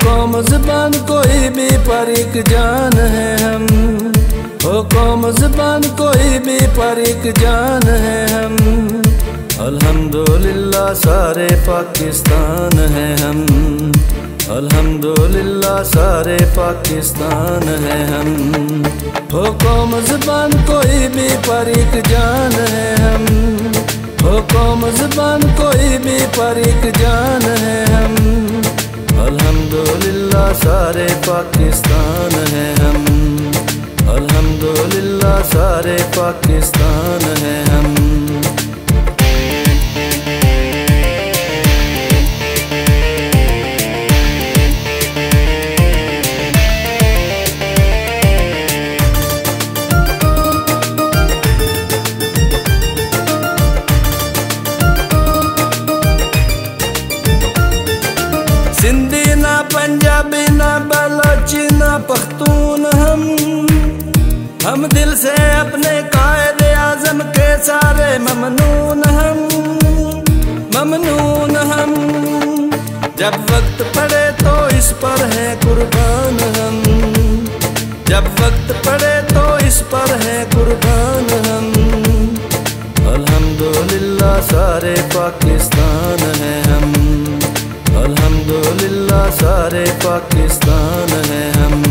قوم زبان کوئی بھی پر ایک جان ہے ہم۔ ہو قوم زبان کوئی بھی پر ایک جان ہے ہم۔ الحمدللہ سارے پاکستان ہیں ہم۔ الحمدللہ سارے پاکستان ہیں ہم۔ ہو قوم زبان کوئی بھی پر ایک جان ہے ہم۔ ہو قوم زبان کوئی بھی پر ایک جان ہے ہم۔ الحمدللہ سارے پاکستان ہیں ہم۔ الحمدللہ سارے پاکستان ہیں ہم۔ پختون ہم ہم دل سے اپنے قائد اعظم کے سارے ممنون ہم ممنون ہم۔ جب وقت پڑے تو اس پر ہے قربان ہم۔ جب وقت پڑے تو اس پر ہے قربان ہم۔ الحمدللہ سارے پاکستان ہیں ہم۔ الحمدللہ سارے پاکستان ہیں ہم۔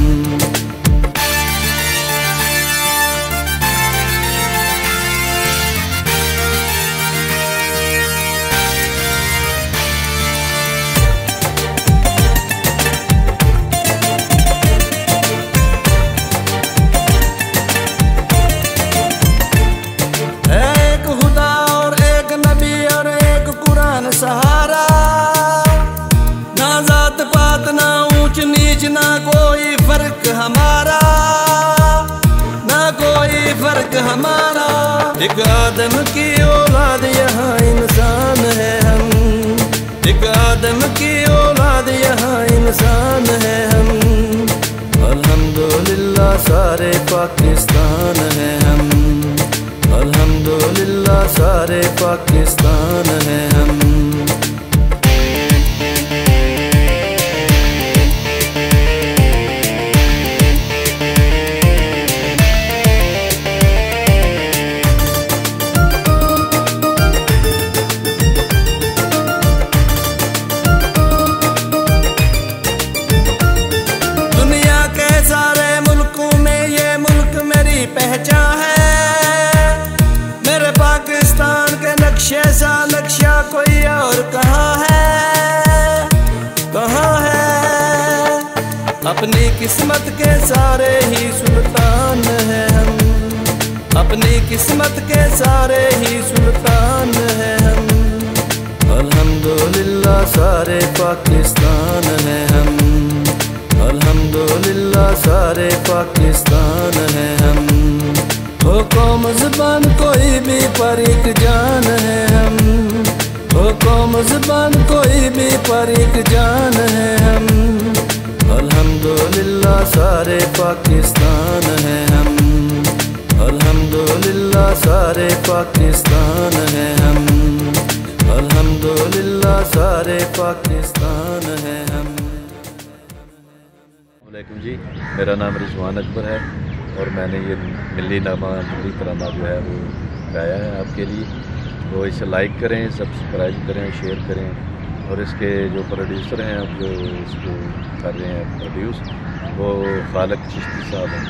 اونچ نیچ نہ کوئی فرق ہمارا، نہ کوئی فرق ہمارا۔ ایک آدم کی اولاد یہاں انسان ہے ہم۔ ایک آدم کی اولاد یہاں انسان ہے ہم۔ الحمدللہ سارے پاکستان ہیں ہم۔ الحمدللہ سارے پاکستان ہیں ہم۔ پہچان ہے۔ میرے پاکستان کے نقشے سا نقشہ کوئی اور کہاں ہے؟ کہاں ہے؟ اپنی قسمت کے سارے ہی سلطان ہیں ہم۔ اپنی قسمت کے سارے ہی سلطان ہیں ہم۔ الحمدللہ سارے پاکستان ہیں ہم۔ الحمدللہ سارے پاکستان ہیں ہم۔ قوم زبان کوئی بھی پر ایک جان ہے ہم۔ ہو قوم زبان کوئی بھی پر ایک جان ہے ہم۔ الحمدللہ سارے پاکستان ہیں ہم۔ الحمدللہ سارے پاکستان ہیں ہم۔ الحمدللہ سارے پاکستان ہیں ہم۔ علیکم جی میرا نام رضوان اکبر ہے۔ اور میں نے یہ ملی نامہ ملی ترانہ جو ہے وہ گایا ہے آپ کے لیے۔ تو اسے لائک کریں سبسکرائب کریں شیئر کریں۔ اور اس کے جو پروڈیوسر ہیں اب جو اس کو کر رہے ہیں پروڈیوس وہ خالق چشتی صاحب ہیں۔